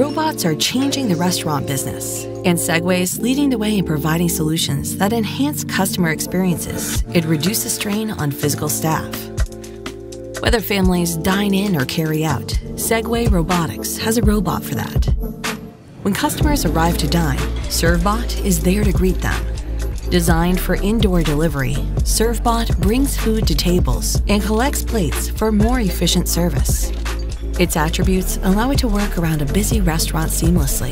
robots are changing the restaurant business, and Segway is leading the way in providing solutions that enhance customer experiences and reduce the strain on physical staff. Whether families dine in or carry out, Segway Robotics has a robot for that. When customers arrive to dine, ServBot is there to greet them. Designed for indoor delivery, ServBot brings food to tables and collects plates for more efficient service. Its attributes allow it to work around a busy restaurant seamlessly.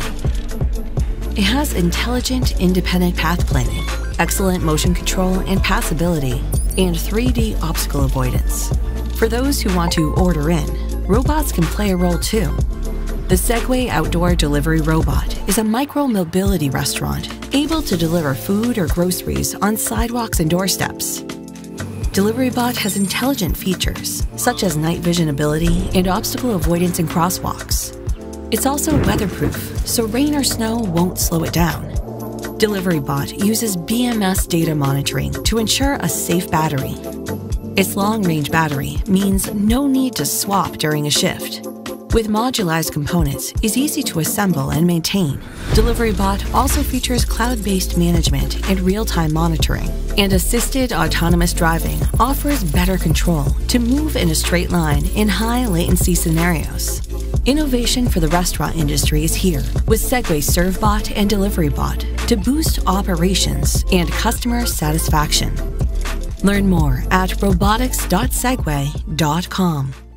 It has intelligent, independent path planning, excellent motion control and passability, and 3D obstacle avoidance. For those who want to order in, robots can play a role too. The Segway Outdoor Delivery Robot is a micro mobility restaurant able to deliver food or groceries on sidewalks and doorsteps. DeliveryBot has intelligent features such as night vision ability and obstacle avoidance in crosswalks. It's also weatherproof, so rain or snow won't slow it down. DeliveryBot uses BMS data monitoring to ensure a safe battery. Its long range battery means no need to swap during a shift. With modularized components, is easy to assemble and maintain. DeliveryBot also features cloud-based management and real-time monitoring. And assisted autonomous driving offers better control to move in a straight line in high latency scenarios. Innovation for the restaurant industry is here with Segway ServBot and DeliveryBot to boost operations and customer satisfaction. Learn more at robotics.segway.com.